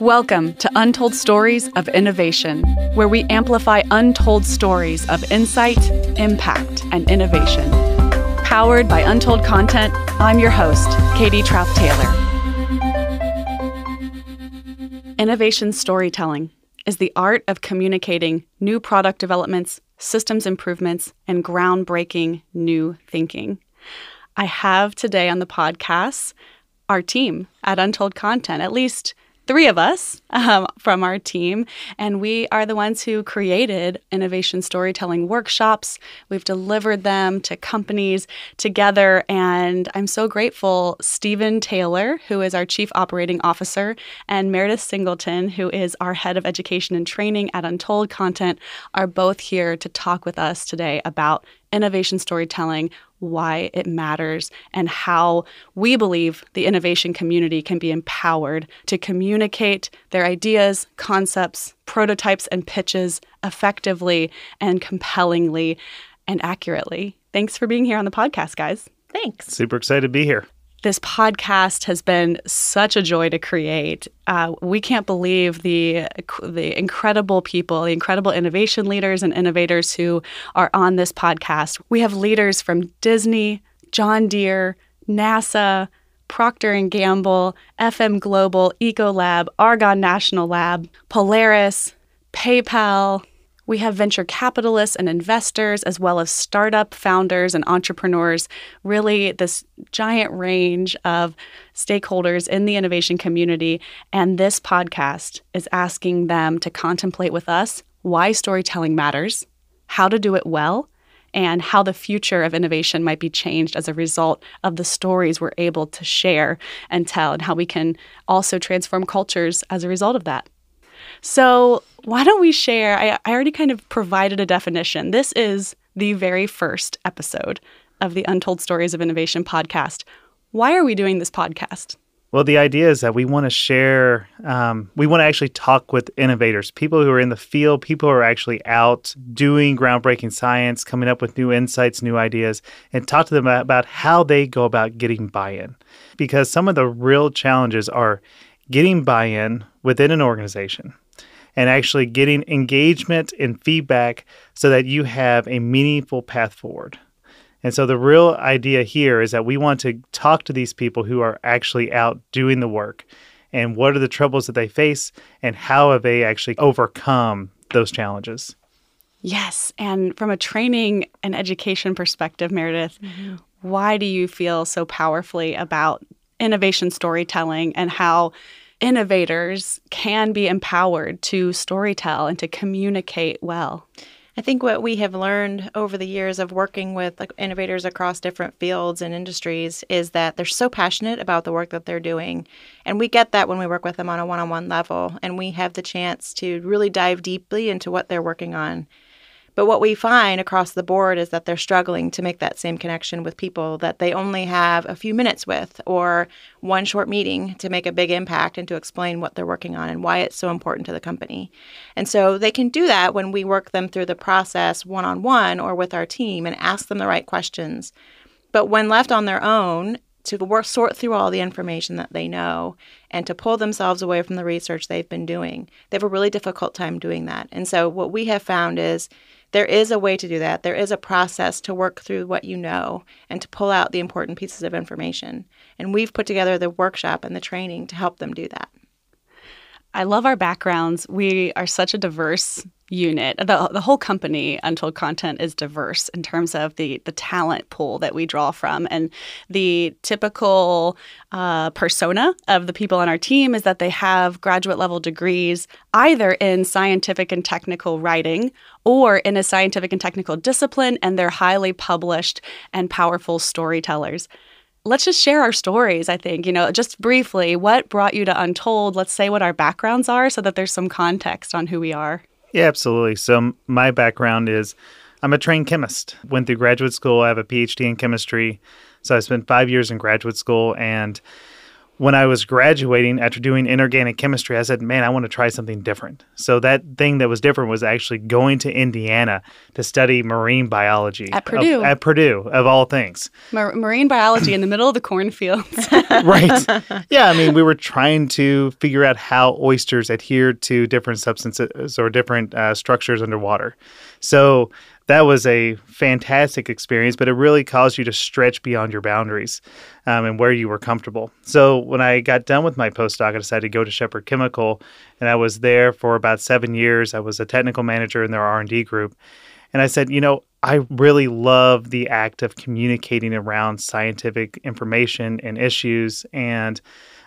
Welcome to Untold Stories of Innovation, where we amplify untold stories of insight, impact, and innovation. Powered by Untold Content, I'm your host, Katie Trauth Taylor. Innovation storytelling is the art of communicating new product developments, systems improvements, and groundbreaking new thinking. I have today on the podcast our team at Untold Content, at least three of us um, from our team, and we are the ones who created innovation storytelling workshops. We've delivered them to companies together, and I'm so grateful. Stephen Taylor, who is our Chief Operating Officer, and Meredith Singleton, who is our Head of Education and Training at Untold Content, are both here to talk with us today about innovation storytelling, why it matters, and how we believe the innovation community can be empowered to communicate their ideas, concepts, prototypes, and pitches effectively and compellingly and accurately. Thanks for being here on the podcast, guys. Thanks. Super excited to be here. This podcast has been such a joy to create. Uh, we can't believe the the incredible people, the incredible innovation leaders and innovators who are on this podcast. We have leaders from Disney, John Deere, NASA, Procter and Gamble, FM Global, Ecolab, Argonne National Lab, Polaris, PayPal, we have venture capitalists and investors, as well as startup founders and entrepreneurs, really, this giant range of stakeholders in the innovation community. And this podcast is asking them to contemplate with us why storytelling matters, how to do it well, and how the future of innovation might be changed as a result of the stories we're able to share and tell, and how we can also transform cultures as a result of that. So, why don't we share? I, I already kind of provided a definition. This is the very first episode of the Untold Stories of Innovation podcast. Why are we doing this podcast? Well, the idea is that we want to share, um, we want to actually talk with innovators, people who are in the field, people who are actually out doing groundbreaking science, coming up with new insights, new ideas, and talk to them about, how they go about getting buy in. Because some of the real challenges are getting buy in within an organization and actually getting engagement and feedback so that you have a meaningful path forward. And so the real idea here is that we want to talk to these people who are actually out doing the work and what are the troubles that they face and how have they actually overcome those challenges. Yes. And from a training and education perspective, Meredith, mm-hmm. why do you feel so powerfully about innovation storytelling and how innovators can be empowered to storytell and to communicate well? I think what we have learned over the years of working with innovators across different fields and industries is that they're so passionate about the work that they're doing. And we get that when we work with them on a one on one level. And we have the chance to really dive deeply into what they're working on but what we find across the board is that they're struggling to make that same connection with people that they only have a few minutes with or one short meeting to make a big impact and to explain what they're working on and why it's so important to the company. And so they can do that when we work them through the process one on one or with our team and ask them the right questions. But when left on their own, to work, sort through all the information that they know and to pull themselves away from the research they've been doing. They have a really difficult time doing that. And so, what we have found is there is a way to do that. There is a process to work through what you know and to pull out the important pieces of information. And we've put together the workshop and the training to help them do that. I love our backgrounds. We are such a diverse unit. The, the whole company, Untold Content, is diverse in terms of the, the talent pool that we draw from. And the typical uh, persona of the people on our team is that they have graduate level degrees either in scientific and technical writing or in a scientific and technical discipline, and they're highly published and powerful storytellers let's just share our stories, I think. You know, just briefly, what brought you to Untold? Let's say what our backgrounds are so that there's some context on who we are. Yeah, absolutely. So, my background is I'm a trained chemist. Went through graduate school. I have a PhD in chemistry. So, I spent five years in graduate school. And when I was graduating after doing inorganic chemistry, I said, man, I want to try something different. So that thing that was different was actually going to Indiana to study marine biology at Purdue. Of, at Purdue, of all things. Mar- marine biology in the middle of the cornfields. right. Yeah. I mean, we were trying to figure out how oysters adhere to different substances or different uh, structures underwater. So that was a fantastic experience, but it really caused you to stretch beyond your boundaries um, and where you were comfortable. So when I got done with my postdoc, I decided to go to Shepherd Chemical, and I was there for about seven years. I was a technical manager in their R and D group, and I said, you know, I really love the act of communicating around scientific information and issues, and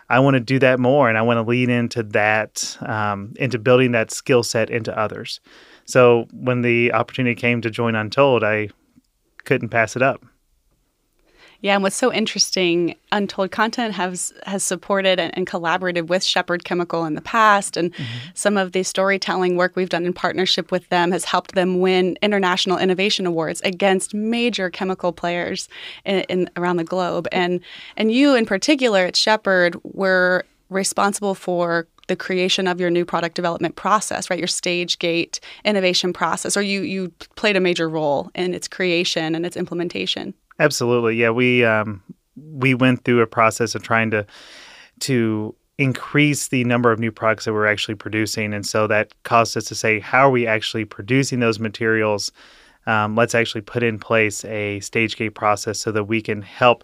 I want to do that more, and I want to lean into that, um, into building that skill set into others. So when the opportunity came to join Untold, I couldn't pass it up. Yeah, and what's so interesting, Untold Content has has supported and, and collaborated with Shepherd Chemical in the past, and mm-hmm. some of the storytelling work we've done in partnership with them has helped them win international innovation awards against major chemical players in, in around the globe. And and you in particular at Shepherd were responsible for the creation of your new product development process, right? Your stage gate innovation process, or you you played a major role in its creation and its implementation. Absolutely, yeah. We um, we went through a process of trying to to increase the number of new products that we're actually producing, and so that caused us to say, how are we actually producing those materials? Um, let's actually put in place a stage gate process so that we can help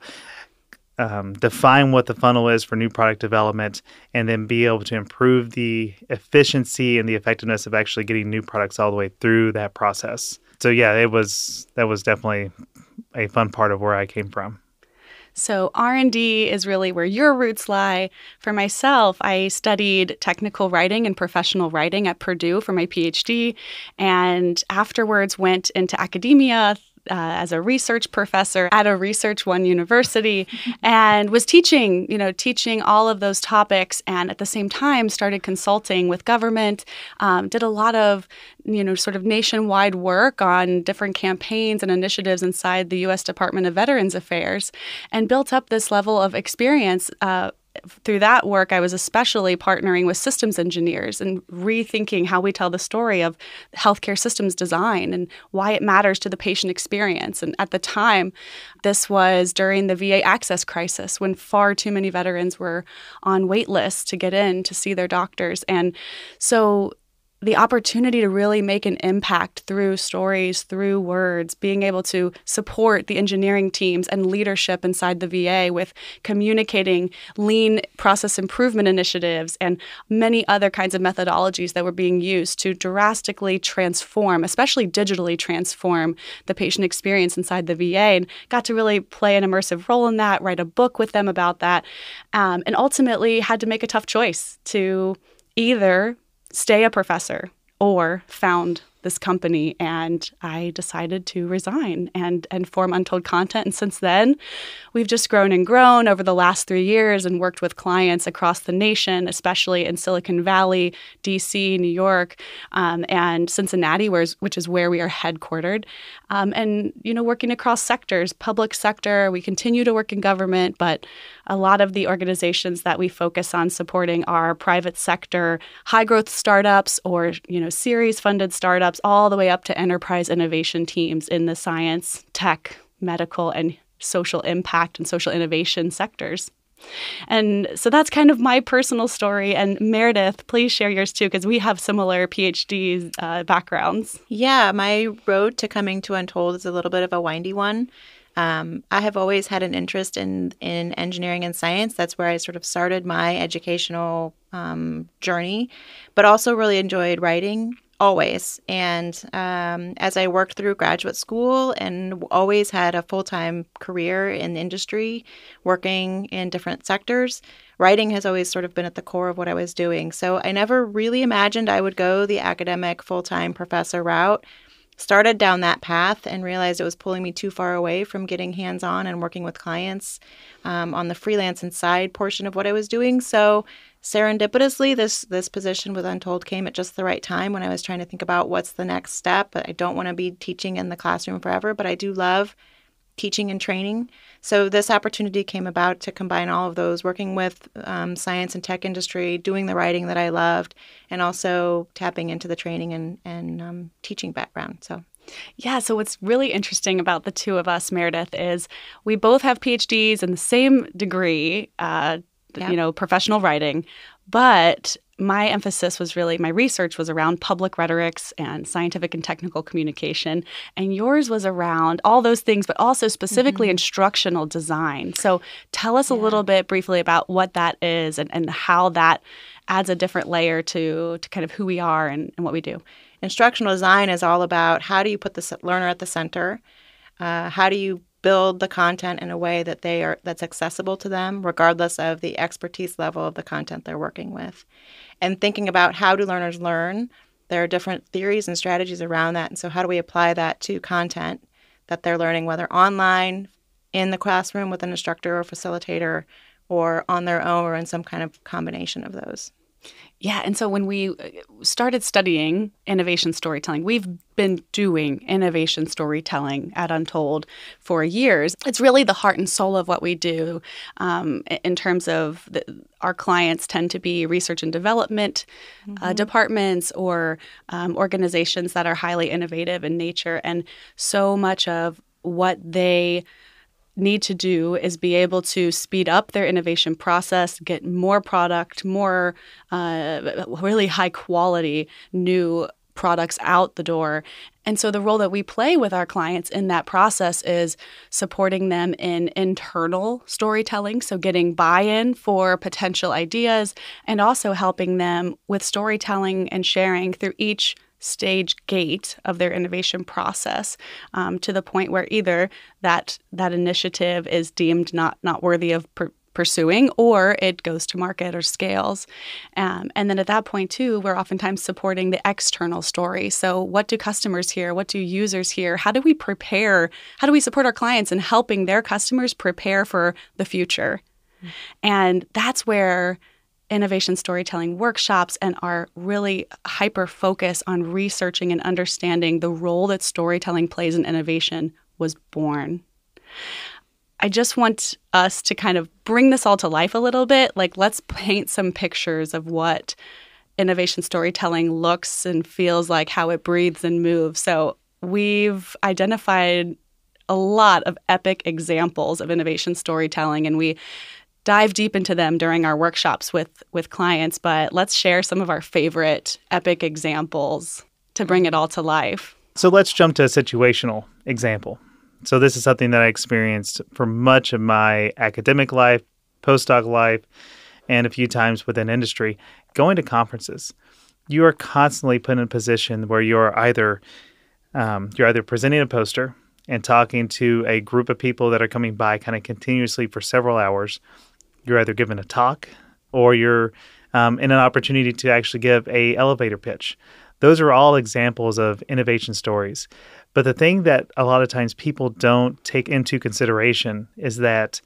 um, define what the funnel is for new product development, and then be able to improve the efficiency and the effectiveness of actually getting new products all the way through that process. So yeah, it was that was definitely a fun part of where I came from. So R&D is really where your roots lie. For myself, I studied technical writing and professional writing at Purdue for my PhD and afterwards went into academia uh, as a research professor at a Research One university and was teaching, you know, teaching all of those topics. And at the same time, started consulting with government, um, did a lot of, you know, sort of nationwide work on different campaigns and initiatives inside the U.S. Department of Veterans Affairs, and built up this level of experience. Uh, through that work, I was especially partnering with systems engineers and rethinking how we tell the story of healthcare systems design and why it matters to the patient experience. And at the time, this was during the VA access crisis when far too many veterans were on wait lists to get in to see their doctors. And so the opportunity to really make an impact through stories, through words, being able to support the engineering teams and leadership inside the VA with communicating lean process improvement initiatives and many other kinds of methodologies that were being used to drastically transform, especially digitally transform the patient experience inside the VA. And got to really play an immersive role in that, write a book with them about that, um, and ultimately had to make a tough choice to either stay a professor or found this company and I decided to resign and and form Untold Content. And since then we've just grown and grown over the last 3 years and worked with clients across the nation especially in Silicon Valley, DC, New York, um, and Cincinnati which is where we are headquartered. Um, and you know working across sectors, public sector, we continue to work in government but a lot of the organizations that we focus on supporting are private sector high growth startups or you know series funded startups startups all the way up to enterprise innovation teams in the science, tech, medical, and social impact and social innovation sectors. And so that's kind of my personal story. And Meredith, please share yours too, because we have similar PhD uh, backgrounds. Yeah, my road to coming to Untold is a little bit of a windy one. Um, I have always had an interest in in engineering and science. That's where I sort of started my educational um, journey, but also really enjoyed writing always. And um, as I worked through graduate school and always had a full time career in industry, working in different sectors, writing has always sort of been at the core of what I was doing. So I never really imagined I would go the academic full time professor route. Started down that path and realized it was pulling me too far away from getting hands on and working with clients um, on the freelance and side portion of what I was doing. So serendipitously this this position with untold came at just the right time when i was trying to think about what's the next step i don't want to be teaching in the classroom forever but i do love teaching and training. So this opportunity came about to combine all of those, working with um, science and tech industry, doing the writing that I loved, and also tapping into the training and, and um, teaching background. So yeah. So, what's really interesting about the two of us, Meredith, is we both have PhDs in the same degree, uh, yep. you know, professional writing, but my emphasis was really my research was around public rhetorics and scientific and technical communication and yours was around all those things but also specifically mm-hmm. instructional design so tell us yeah. a little bit briefly about what that is and, and how that adds a different layer to to kind of who we are and, and what we do Instructional design is all about how do you put the learner at the center? Uh, how do you build the content in a way that they are that's accessible to them regardless of the expertise level of the content they're working with. And thinking about how do learners learn there are different theories and strategies around that. And so how do we apply that to content that they're learning whether online in the classroom with an instructor or facilitator or on their own or in some kind of combination of those yeah. And so when we uh, started studying innovation storytelling, we've been doing innovation storytelling at Untold for years. It's really the heart and soul of what we do um, in terms of the, our clients tend to be research and development uh, mm-hmm. uh, departments or um, organizations that are highly innovative in nature. And so much of what they need to do is be able to speed up their innovation process, get more product, more uh, really high quality new products out the door. And so the role that we play with our clients in that process is supporting them in internal storytelling, so getting buy in for potential ideas, and also helping them with storytelling and sharing through each stage gate of their innovation process um, to the point where either that that initiative is deemed not not worthy of per- pursuing or it goes to market or scales. Um, and then at that point too we're oftentimes supporting the external story. So what do customers hear? What do users hear? How do we prepare? How do we support our clients in helping their customers prepare for the future? Mm-hmm. and that's where innovation storytelling workshops and our really hyper focus on researching and understanding the role that storytelling plays in innovation was born. I just want us to kind of bring this all to life a little bit. Like, let's paint some pictures of what innovation storytelling looks and feels like, how it breathes and moves. So, we've identified a lot of epic examples of innovation storytelling, and we dive deep into them during our workshops with with clients, but let's share some of our favorite epic examples to bring it all to life. So let's jump to a situational example. So this is something that I experienced for much of my academic life, postdoc life, and a few times within industry. Going to conferences, you are constantly put in a position where you're either um, you're either presenting a poster and talking to a group of people that are coming by kind of continuously for several hours, you're either given a talk or you're um, in an opportunity to actually give a elevator pitch. Those are all examples of innovation stories. But the thing that a lot of times people don't take into consideration is that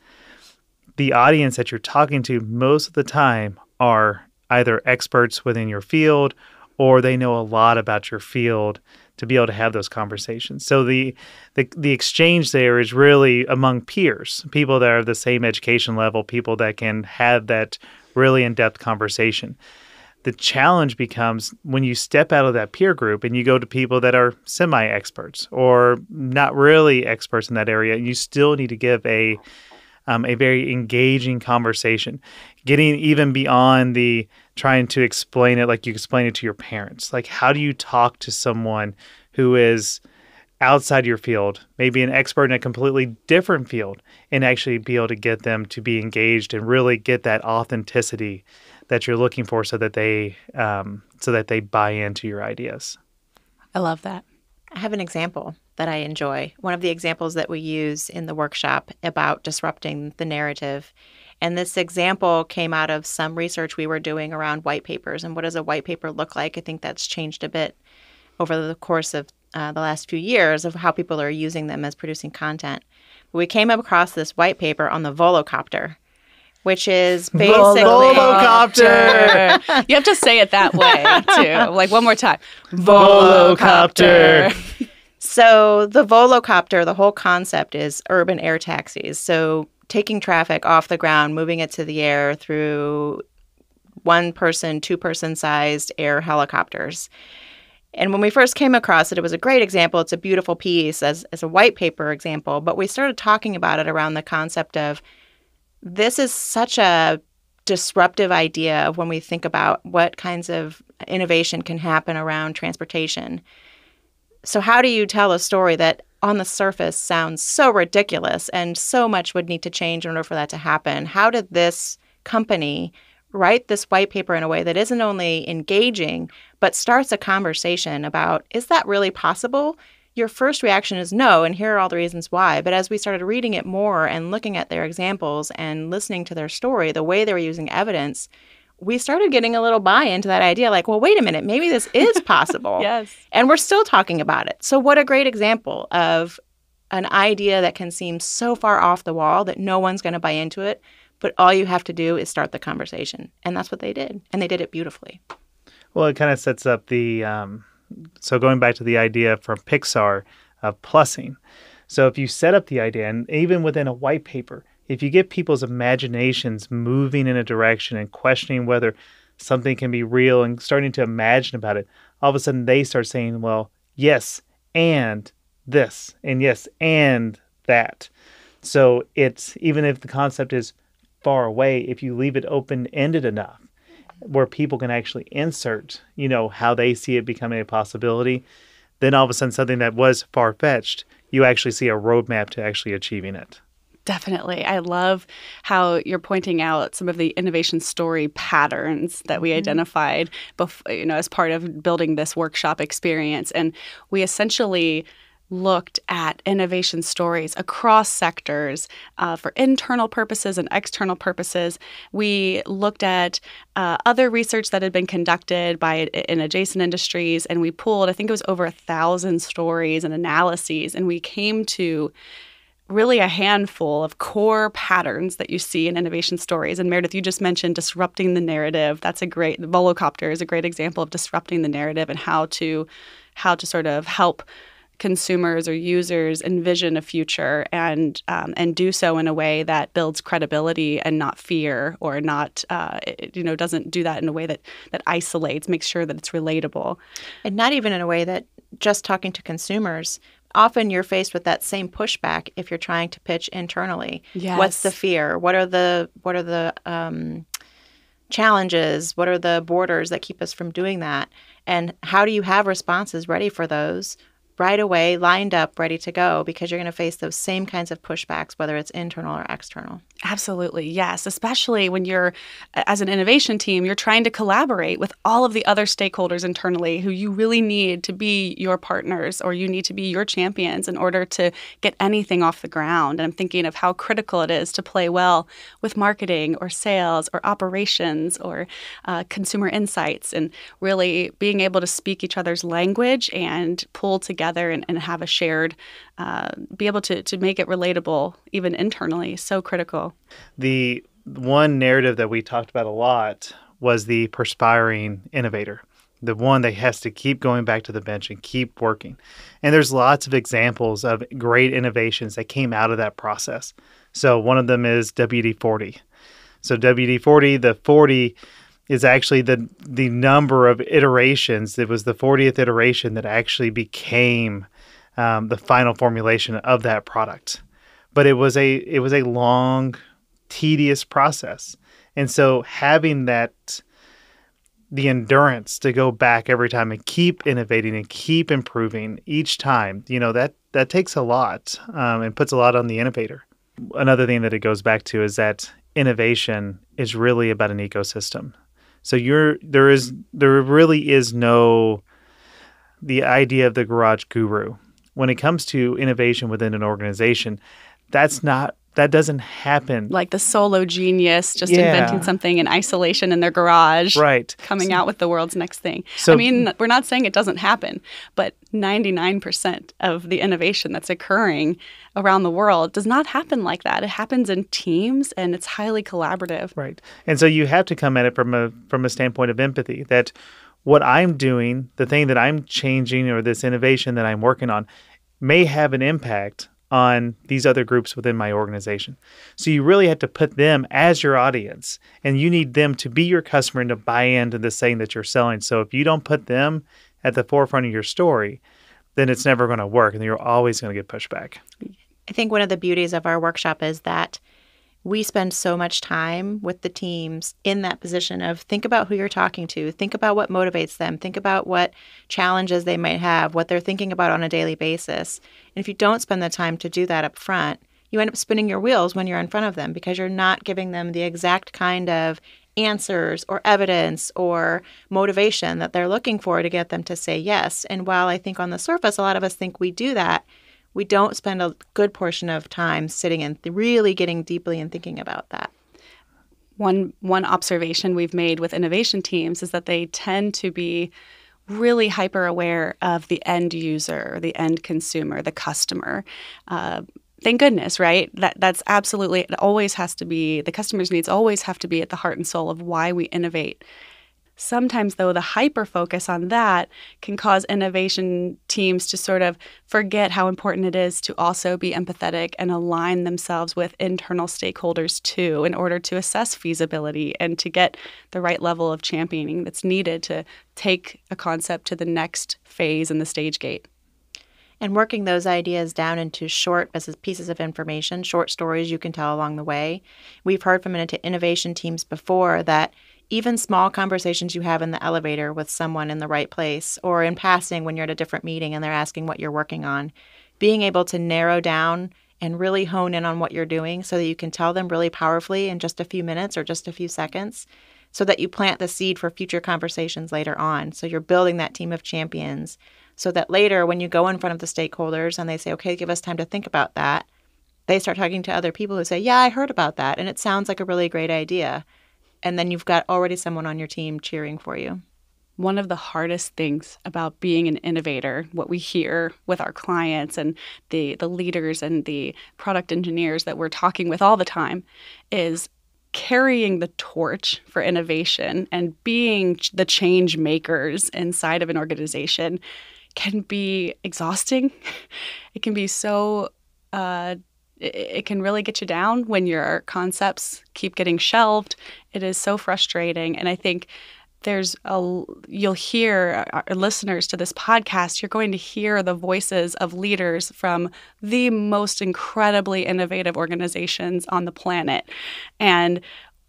the audience that you're talking to most of the time are either experts within your field or they know a lot about your field to be able to have those conversations. So the, the the exchange there is really among peers, people that are the same education level, people that can have that really in-depth conversation. The challenge becomes when you step out of that peer group and you go to people that are semi-experts or not really experts in that area, you still need to give a um, a very engaging conversation, getting even beyond the trying to explain it like you explain it to your parents. Like, how do you talk to someone who is outside your field, maybe an expert in a completely different field, and actually be able to get them to be engaged and really get that authenticity that you're looking for, so that they um, so that they buy into your ideas. I love that. I have an example that I enjoy. One of the examples that we use in the workshop about disrupting the narrative. And this example came out of some research we were doing around white papers and what does a white paper look like. I think that's changed a bit over the course of uh, the last few years of how people are using them as producing content. But we came across this white paper on the Volocopter, which is basically Volocopter. you have to say it that way too. Like one more time. Volocopter. So the Volocopter, the whole concept is urban air taxis. So taking traffic off the ground, moving it to the air through one person, two person sized air helicopters. And when we first came across it, it was a great example. It's a beautiful piece as, as a white paper example. But we started talking about it around the concept of this is such a disruptive idea of when we think about what kinds of innovation can happen around transportation. So, how do you tell a story that on the surface sounds so ridiculous and so much would need to change in order for that to happen? How did this company write this white paper in a way that isn't only engaging, but starts a conversation about is that really possible? Your first reaction is no, and here are all the reasons why. But as we started reading it more and looking at their examples and listening to their story, the way they were using evidence, we started getting a little buy into that idea like, well, wait a minute, maybe this is possible. yes. And we're still talking about it. So, what a great example of an idea that can seem so far off the wall that no one's going to buy into it. But all you have to do is start the conversation. And that's what they did. And they did it beautifully. Well, it kind of sets up the. Um, so, going back to the idea from Pixar of plussing. So, if you set up the idea, and even within a white paper, if you get people's imaginations moving in a direction and questioning whether something can be real and starting to imagine about it, all of a sudden they start saying, well, yes, and this, and yes, and that. So it's even if the concept is far away, if you leave it open ended enough where people can actually insert, you know, how they see it becoming a possibility, then all of a sudden something that was far fetched, you actually see a roadmap to actually achieving it. Definitely. I love how you're pointing out some of the innovation story patterns that we mm-hmm. identified bef- you know as part of building this workshop experience and we essentially looked at innovation stories across sectors uh, for internal purposes and external purposes. We looked at uh, other research that had been conducted by in adjacent industries, and we pulled, I think it was over a thousand stories and analyses, and we came to really a handful of core patterns that you see in innovation stories. And Meredith, you just mentioned disrupting the narrative. That's a great the Volocopter is a great example of disrupting the narrative and how to how to sort of help consumers or users envision a future and um, and do so in a way that builds credibility and not fear or not uh, it, you know doesn't do that in a way that that isolates makes sure that it's relatable and not even in a way that just talking to consumers often you're faced with that same pushback if you're trying to pitch internally. Yes. What's the fear? What are the what are the um, challenges? What are the borders that keep us from doing that? And how do you have responses ready for those right away, lined up, ready to go, because you're going to face those same kinds of pushbacks, whether it's internal or external. Absolutely, yes. Especially when you're, as an innovation team, you're trying to collaborate with all of the other stakeholders internally who you really need to be your partners or you need to be your champions in order to get anything off the ground. And I'm thinking of how critical it is to play well with marketing or sales or operations or uh, consumer insights and really being able to speak each other's language and pull together and, and have a shared, uh, be able to, to make it relatable even internally. So critical. The one narrative that we talked about a lot was the perspiring innovator, the one that has to keep going back to the bench and keep working. And there's lots of examples of great innovations that came out of that process. So one of them is WD 40. So WD 40, the 40 is actually the the number of iterations. It was the 40th iteration that actually became um, the final formulation of that product. But it was a it was a long tedious process. And so having that the endurance to go back every time and keep innovating and keep improving each time, you know, that that takes a lot um, and puts a lot on the innovator. Another thing that it goes back to is that innovation is really about an ecosystem. So you're there is mm-hmm. there really is no the idea of the garage guru. When it comes to innovation within an organization, that's not that doesn't happen. Like the solo genius just yeah. inventing something in isolation in their garage. Right. Coming so, out with the world's next thing. So, I mean, we're not saying it doesn't happen, but 99% of the innovation that's occurring around the world does not happen like that. It happens in teams and it's highly collaborative. Right. And so you have to come at it from a from a standpoint of empathy that what I'm doing, the thing that I'm changing or this innovation that I'm working on may have an impact on these other groups within my organization. So you really have to put them as your audience and you need them to be your customer and to buy into the thing that you're selling. So if you don't put them at the forefront of your story, then it's never going to work and you're always going to get pushback. I think one of the beauties of our workshop is that we spend so much time with the teams in that position of think about who you're talking to, think about what motivates them, think about what challenges they might have, what they're thinking about on a daily basis. And if you don't spend the time to do that up front, you end up spinning your wheels when you're in front of them because you're not giving them the exact kind of answers or evidence or motivation that they're looking for to get them to say yes. And while I think on the surface, a lot of us think we do that, we don't spend a good portion of time sitting and really getting deeply and thinking about that. One one observation we've made with innovation teams is that they tend to be really hyper aware of the end user, the end consumer, the customer. Uh, thank goodness, right? That that's absolutely it always has to be the customer's needs always have to be at the heart and soul of why we innovate. Sometimes, though, the hyper focus on that can cause innovation teams to sort of forget how important it is to also be empathetic and align themselves with internal stakeholders too, in order to assess feasibility and to get the right level of championing that's needed to take a concept to the next phase in the stage gate and working those ideas down into short pieces of information, short stories you can tell along the way. We've heard from innovation teams before that even small conversations you have in the elevator with someone in the right place or in passing when you're at a different meeting and they're asking what you're working on, being able to narrow down and really hone in on what you're doing so that you can tell them really powerfully in just a few minutes or just a few seconds so that you plant the seed for future conversations later on. So you're building that team of champions so that later when you go in front of the stakeholders and they say, okay, give us time to think about that, they start talking to other people who say, yeah, I heard about that and it sounds like a really great idea. And then you've got already someone on your team cheering for you. One of the hardest things about being an innovator, what we hear with our clients and the, the leaders and the product engineers that we're talking with all the time, is carrying the torch for innovation and being the change makers inside of an organization can be exhausting. It can be so, uh, it, can really get you down when your concepts keep getting shelved. It is so frustrating. And I think there's a you'll hear uh, listeners to this podcast you're going to hear the voices of leaders from the most incredibly innovative organizations on the planet and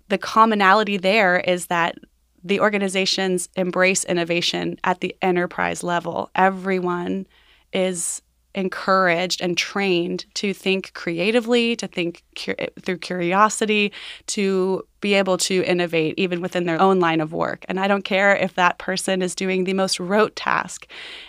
the commonality there is that the organizations embrace innovation at the enterprise level. Everyone is encouraged and trained to think creatively, to think cu- through curiosity, to be able to innovate even within their own line of work. And I don't care if that person is doing the most rote task.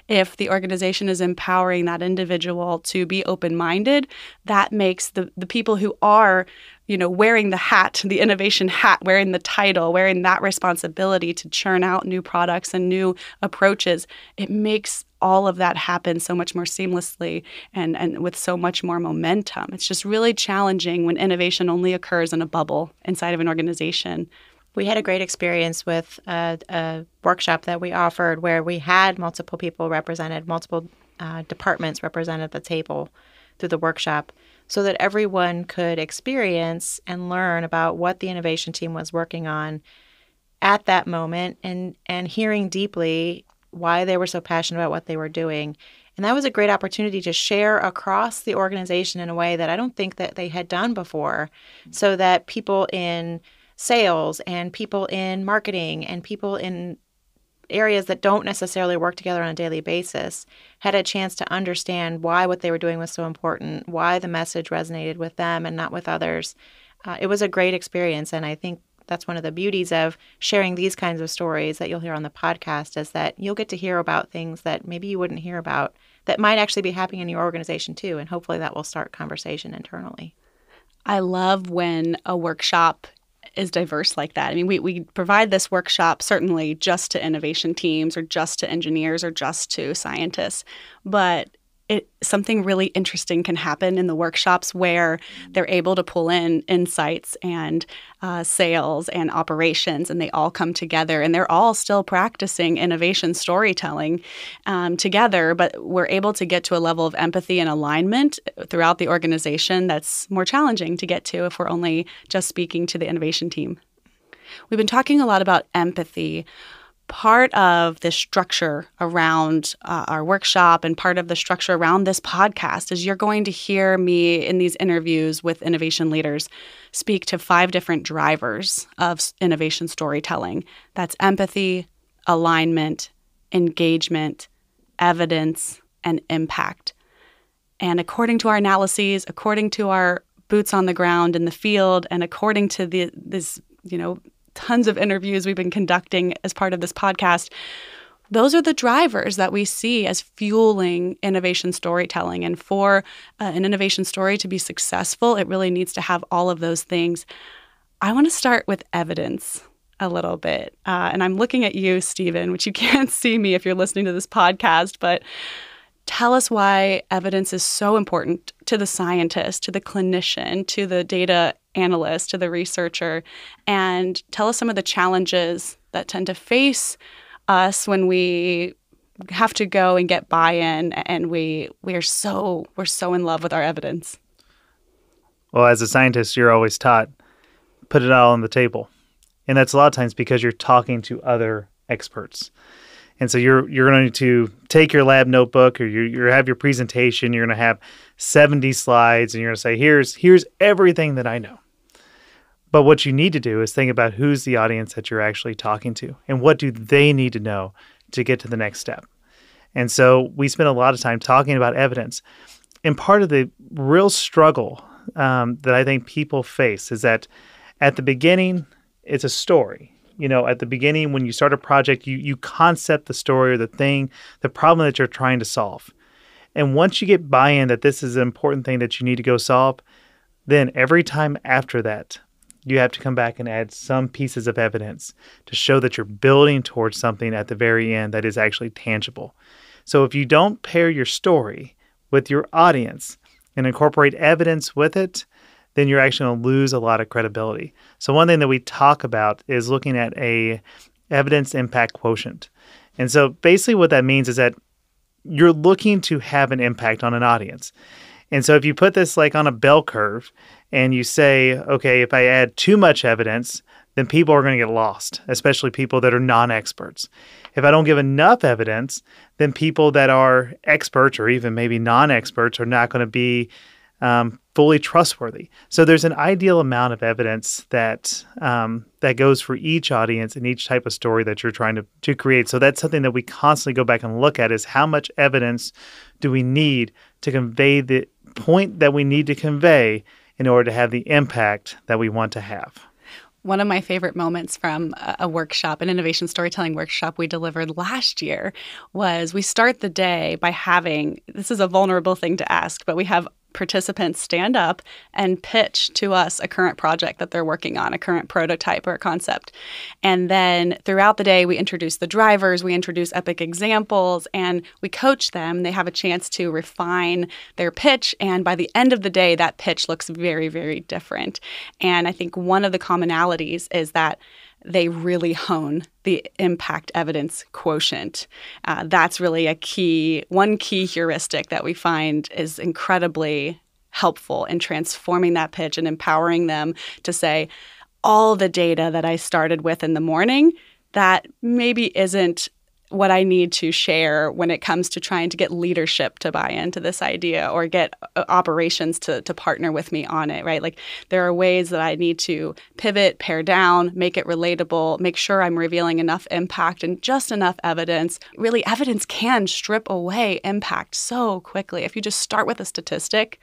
If the organization is empowering that individual to be open minded, that makes the, the people who are you know, wearing the hat, the innovation hat, wearing the title, wearing that responsibility to churn out new products and new approaches, it makes all of that happen so much more seamlessly and, and with so much more momentum. It's just really challenging when innovation only occurs in a bubble inside of an organization. We had a great experience with a, a workshop that we offered where we had multiple people represented, multiple uh, departments represented at the table through the workshop so that everyone could experience and learn about what the innovation team was working on at that moment and and hearing deeply why they were so passionate about what they were doing and that was a great opportunity to share across the organization in a way that I don't think that they had done before so that people in sales and people in marketing and people in areas that don't necessarily work together on a daily basis had a chance to understand why what they were doing was so important, why the message resonated with them and not with others. Uh, it was a great experience, and I think that's one of the beauties of sharing these kinds of stories that you'll hear on the podcast is that you'll get to hear about things that maybe you wouldn't hear about that might actually be happening in your organization too, and hopefully that will start conversation internally. I love when a workshop is diverse like that. I mean, we, we provide this workshop certainly just to innovation teams or just to engineers or just to scientists, but it something really interesting can happen in the workshops where they're able to pull in insights and uh, sales and operations and they all come together and they're all still practicing innovation storytelling um, together but we're able to get to a level of empathy and alignment throughout the organization that's more challenging to get to if we're only just speaking to the innovation team. We've been talking a lot about empathy part of the structure around uh, our workshop and part of the structure around this podcast is you're going to hear me in these interviews with innovation leaders speak to five different drivers of innovation storytelling that's empathy, alignment, engagement, evidence, and impact. And according to our analyses, according to our boots on the ground in the field, and according to the this you know tons of interviews we've been conducting as part of this podcast, those are the drivers that we see as fueling innovation storytelling. And for uh, an innovation story to be successful, it really needs to have all of those things. I want to start with evidence a little bit. Uh, and I'm looking at you, Stephen, which you can't see me if you're listening to this podcast, but tell us why evidence is so important to the scientist, to the clinician, to the data analyst, to the researcher, and tell us some of the challenges that tend to face us when we have to go and get buy-in and we we are so we're so in love with our evidence. Well, as a scientist, you're always taught put it all on the table. And that's a lot of times because you're talking to other experts. And so you're you're going to take your lab notebook or you you have your presentation. You're going to have 70 slides, and you're going to say, "Here's here's everything that I know." But what you need to do is think about who's the audience that you're actually talking to, and what do they need to know to get to the next step. And so we spend a lot of time talking about evidence. And part of the real struggle um, that I think people face is that at the beginning, it's a story you know at the beginning when you start a project you you concept the story or the thing the problem that you're trying to solve. And once you get buy-in that this is an important thing that you need to go solve then every time after that you have to come back and add some pieces of evidence to show that you're building towards something at the very end that is actually tangible. So if you don't pair your story with your audience and incorporate evidence with it then you're actually going to lose a lot of credibility. So one thing that we talk about is looking at a evidence impact quotient. And so basically what that means is that you're looking to have an impact on an audience. And so if you put this like on a bell curve and you say, okay, if I add too much evidence, then people are going to get lost, especially people that are non experts. If I don't give enough evidence, then people that are experts or even maybe non experts are not going to be um, fully trustworthy. So there's an ideal amount of evidence that um, that goes for each audience and each type of story that you're trying to, to create. So that's something that we constantly go back and look at is how much evidence do we need to convey the point that we need to convey in order to have the impact that we want to have. One of my favorite moments from a workshop, an innovation storytelling workshop we delivered last year, was we start the day by having this is a vulnerable thing to ask, but we have participants stand up and pitch to us a current project that they're working on, a current prototype or a concept. And then throughout the day, we introduce the drivers, we introduce epic examples, and we coach them. They have a chance to refine their pitch. And by the end of the day, that pitch looks very, very different. And I think one of the commonalities is that they really hone the impact evidence quotient. Uh, that's really a key, one key heuristic that we find is incredibly helpful in transforming that pitch and empowering them to say, all the data that I started with in the morning that maybe isn't what I need to share when it comes to trying to get leadership to buy into this idea or get uh, operations to, to partner with me on it, right? Like there are ways that I need to pivot, pare down, make it relatable, make sure I'm revealing enough impact and just enough evidence. Really, evidence can strip away impact so quickly. If you just start with a statistic,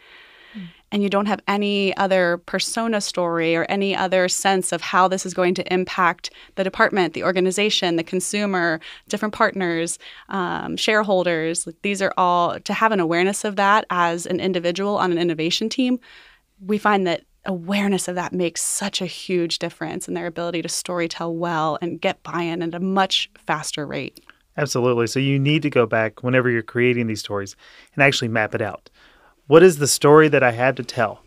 and you don't have any other persona story or any other sense of how this is going to impact the department, the organization, the consumer, different partners, um, shareholders, these are all to have an awareness of that as an individual on an innovation team. We find that awareness of that makes such a huge difference in their ability to storytell well and get buy in at a much faster rate. Absolutely. So you need to go back whenever you're creating these stories and actually map it out. What is the story that I had to tell?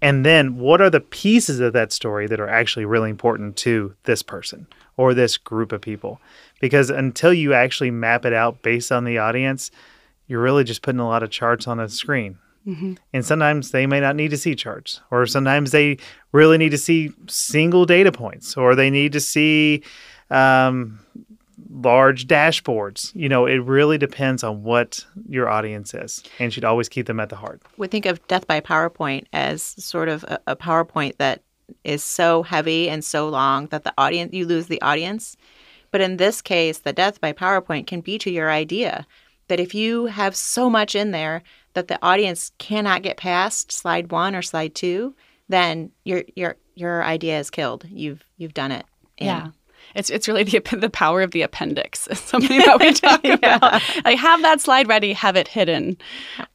And then what are the pieces of that story that are actually really important to this person or this group of people? Because until you actually map it out based on the audience, you're really just putting a lot of charts on a screen. Mm-hmm. And sometimes they may not need to see charts, or sometimes they really need to see single data points, or they need to see um, large dashboards. You know, it really depends on what your audience is and should always keep them at the heart. We think of death by PowerPoint as sort of a, a PowerPoint that is so heavy and so long that the audience you lose the audience. But in this case, the death by PowerPoint can be to your idea that if you have so much in there that the audience cannot get past slide 1 or slide 2, then your your your idea is killed. You've you've done it. And yeah it's it's really the the power of the appendix. something that we talk yeah. about. Like have that slide ready, have it hidden.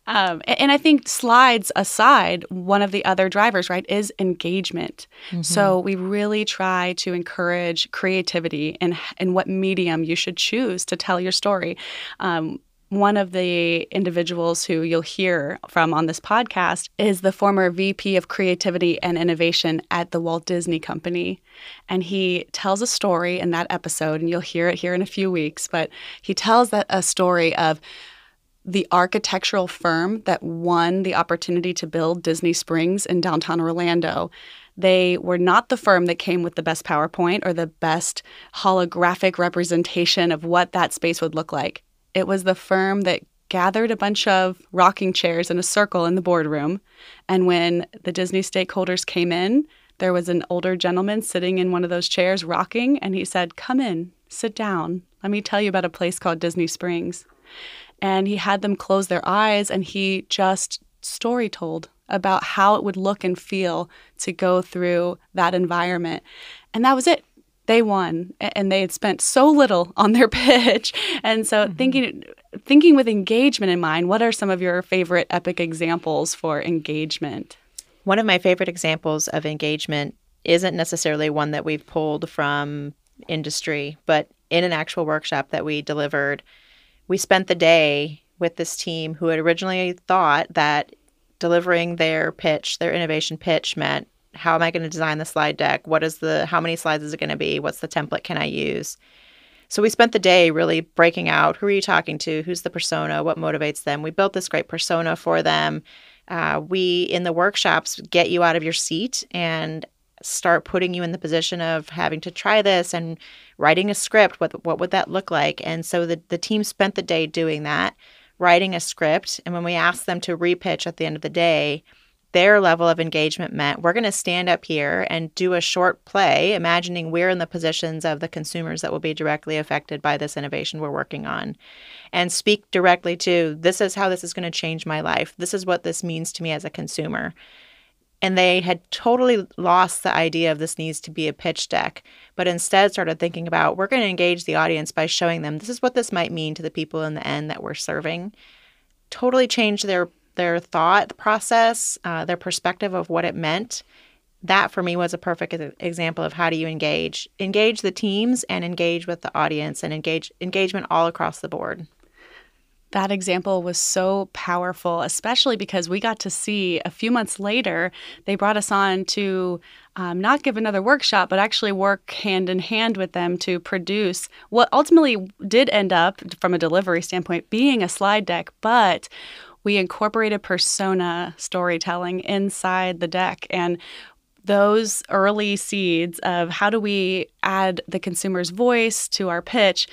Um, and I think slides aside, one of the other drivers, right, is engagement. Mm-hmm. So we really try to encourage creativity in in what medium you should choose to tell your story. Um, one of the individuals who you'll hear from on this podcast is the former VP of Creativity and Innovation at the Walt Disney Company. And he tells a story in that episode, and you'll hear it here in a few weeks, but he tells that a story of the architectural firm that won the opportunity to build Disney Springs in downtown Orlando. They were not the firm that came with the best PowerPoint or the best holographic representation of what that space would look like. It was the firm that gathered a bunch of rocking chairs in a circle in the boardroom. And when the Disney stakeholders came in, there was an older gentleman sitting in one of those chairs rocking, and he said, Come in, sit down. Let me tell you about a place called Disney Springs. And he had them close their eyes and he just story told about how it would look and feel to go through that environment. And that was it they won and they had spent so little on their pitch and so mm-hmm. thinking thinking with engagement in mind what are some of your favorite epic examples for engagement one of my favorite examples of engagement isn't necessarily one that we've pulled from industry but in an actual workshop that we delivered we spent the day with this team who had originally thought that delivering their pitch their innovation pitch meant how am I going to design the slide deck? What is the how many slides is it going to be? What's the template can I use? So we spent the day really breaking out who are you talking to? Who's the persona? What motivates them? We built this great persona for them. Uh, we in the workshops get you out of your seat and start putting you in the position of having to try this and writing a script. What what would that look like? And so the the team spent the day doing that, writing a script. And when we asked them to repitch at the end of the day, their level of engagement meant we're going to stand up here and do a short play, imagining we're in the positions of the consumers that will be directly affected by this innovation we're working on, and speak directly to this is how this is going to change my life. This is what this means to me as a consumer. And they had totally lost the idea of this needs to be a pitch deck, but instead started thinking about we're going to engage the audience by showing them this is what this might mean to the people in the end that we're serving. Totally changed their their thought process, uh, their perspective of what it meant. That for me was a perfect example of how do you engage, engage the teams and engage with the audience and engage engagement all across the board. That example was so powerful, especially because we got to see a few months later, they brought us on to um, not give another workshop, but actually work hand in hand with them to produce what ultimately did end up, from a delivery standpoint, being a slide deck. But we incorporated persona storytelling inside the deck. And those early seeds of how do we add the consumer's voice to our pitch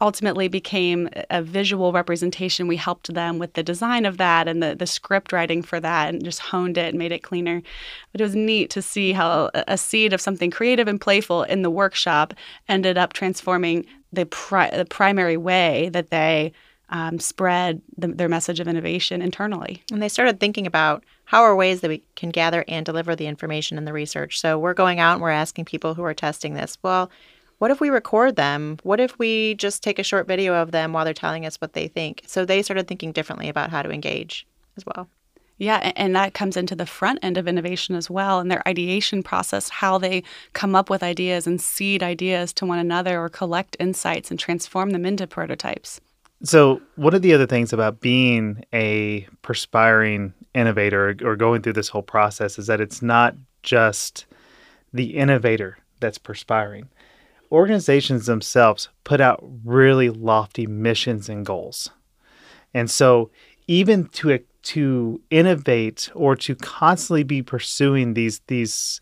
ultimately became a visual representation. We helped them with the design of that and the, the script writing for that and just honed it and made it cleaner. But it was neat to see how a seed of something creative and playful in the workshop ended up transforming the, pri- the primary way that they um, spread the, their message of innovation internally. And they started thinking about how are ways that we can gather and deliver the information and the research. So we're going out and we're asking people who are testing this, well, what if we record them? What if we just take a short video of them while they're telling us what they think? So they started thinking differently about how to engage as well. Yeah, and that comes into the front end of innovation as well, and their ideation process, how they come up with ideas and seed ideas to one another or collect insights and transform them into prototypes. So, one of the other things about being a perspiring innovator or going through this whole process is that it's not just the innovator that's perspiring. Organizations themselves put out really lofty missions and goals. And so, even to to innovate or to constantly be pursuing these these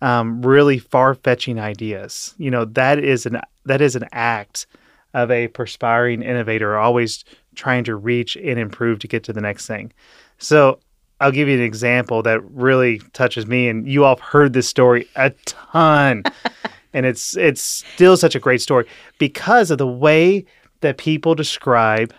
um, really far fetching ideas, you know, that is an that is an act of a perspiring innovator, always trying to reach and improve to get to the next thing. So I'll give you an example that really touches me, and you all have heard this story a ton, and it's it's still such a great story because of the way that people describe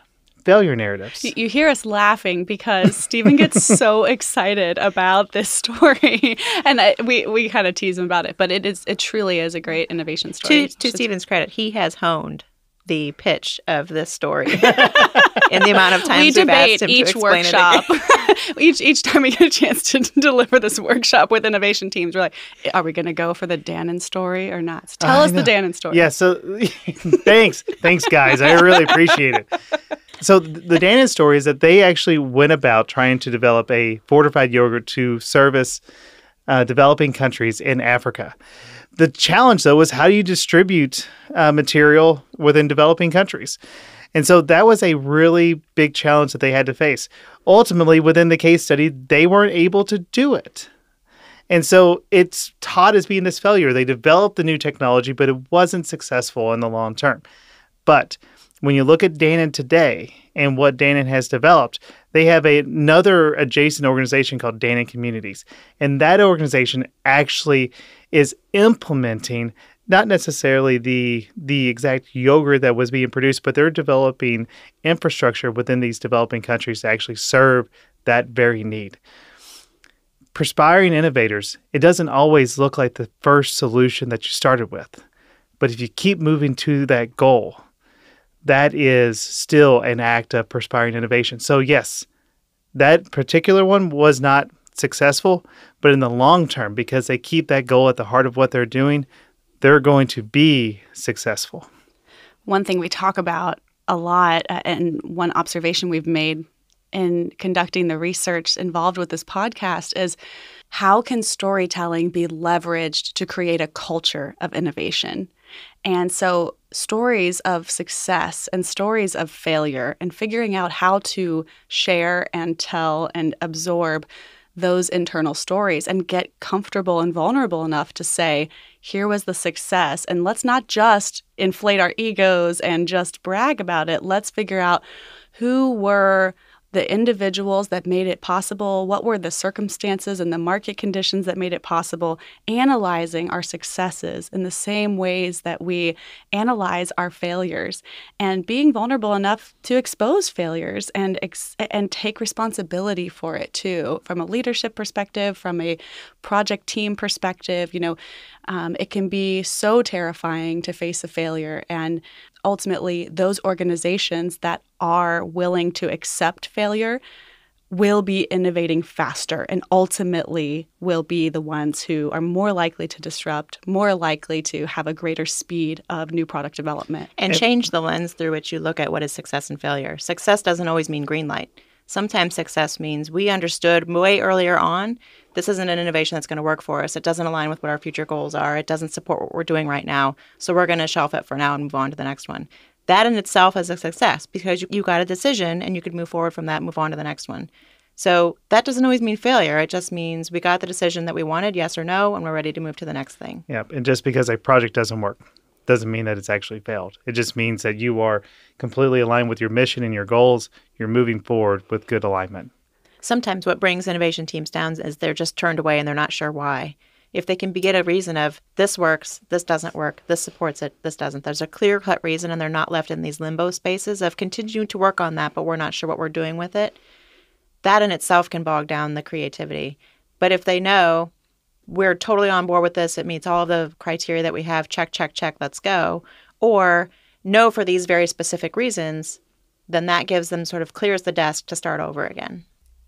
failure narratives. You hear us laughing because Stephen gets so excited about this story, and I, we we kind of tease him about it, but it is it truly is a great innovation story. To, to Stephen's credit, he has honed the pitch of this story in the amount of times we we've debate asked him each to workshop. each each time we get a chance to deliver this workshop with innovation teams, we're like, are we going to go for the Dannon story or not? So tell I us the know. Dannon story. Yeah, so thanks. Thanks, guys. I really appreciate it. So, the Dannon story is that they actually went about trying to develop a fortified yogurt to service uh, developing countries in Africa. The challenge, though, was how do you distribute uh, material within developing countries? And so that was a really big challenge that they had to face. Ultimately, within the case study, they weren't able to do it. And so it's taught as being this failure. They developed the new technology, but it wasn't successful in the long term. But when you look at Dannon today and what Dannon has developed, they have a, another adjacent organization called Dannon Communities. And that organization actually is implementing not necessarily the the exact yogurt that was being produced, but they're developing infrastructure within these developing countries to actually serve that very need perspiring innovators, it doesn't always look like the first solution that you started with. But if you keep moving to that goal, that is still an act of perspiring innovation. So, yes, that particular one was not successful, but in the long term, because they keep that goal at the heart of what they're doing, they're going to be successful. One thing we talk about a lot, uh, and one observation we've made in conducting the research involved with this podcast is how can storytelling be leveraged to create a culture of innovation? And so, stories of success and stories of failure, and figuring out how to share and tell and absorb those internal stories and get comfortable and vulnerable enough to say, here was the success. And let's not just inflate our egos and just brag about it. Let's figure out who were the individuals that made it possible, what were the circumstances and the market conditions that made it possible, analyzing our successes in the same ways that we analyze our failures, and being vulnerable enough to expose failures and ex- and take responsibility for it too, from a leadership perspective, from a project team perspective. You know, um, it can be so terrifying to face a failure, and ultimately, those organizations that are willing to accept failure will be innovating faster and ultimately will be the ones who are more likely to disrupt, more likely to have a greater speed of new product development. And change the lens through which you look at what is success and failure. Success doesn't always mean green light. Sometimes success means we understood way earlier on this isn't an innovation that's going to work for us. It doesn't align with what our future goals are. It doesn't support what we're doing right now. So we're going to shelf it for now and move on to the next one. That in itself is a success because you, you got a decision and you could move forward from that, move on to the next one. So that doesn't always mean failure. It just means we got the decision that we wanted, yes or no, and we're ready to move to the next thing. Yeah, and just because a project doesn't work doesn't mean that it's actually failed. It just means that you are completely aligned with your mission and your goals. You're moving forward with good alignment. Sometimes what brings innovation teams down is they're just turned away and they're not sure why. If they can be, get a reason of this works, this doesn't work, this supports it, this doesn't, there's a clear cut reason and they're not left in these limbo spaces of continuing to work on that, but we're not sure what we're doing with it. That in itself can bog down the creativity. But if they know we're totally on board with this, it meets all of the criteria that we have, check, check, check, let's go, or no for these very specific reasons, then that gives them sort of clears the desk to start over again.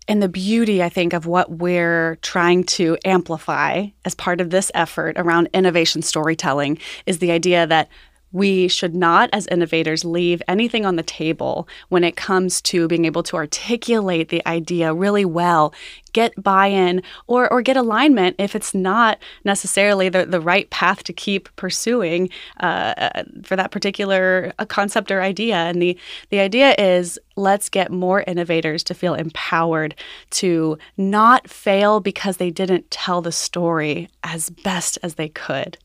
And the beauty, I think, of what we're trying to amplify as part of this effort around innovation storytelling is the idea that we should not, as innovators, leave anything on the table when it comes to being able to articulate the idea really well, get buy in, or, or get alignment if it's not necessarily the, the right path to keep pursuing uh, for that particular uh, concept or idea. And the, the idea is let's get more innovators to feel empowered to not fail because they didn't tell the story as best as they could.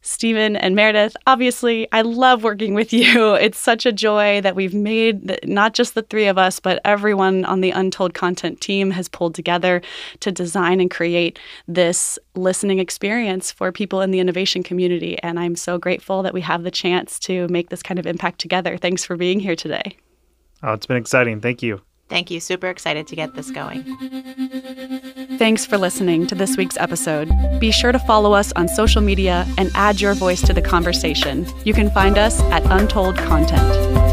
Stephen and Meredith, obviously, I love working with you. It's such a joy that we've made not just the three of us, but everyone on the Untold Content team has pulled together to design and create this listening experience for people in the innovation community. And I'm so grateful that we have the chance to make this kind of impact together. Thanks for being here today. Oh, it's been exciting. Thank you. Thank you. Super excited to get this going. Thanks for listening to this week's episode. Be sure to follow us on social media and add your voice to the conversation. You can find us at Untold Content.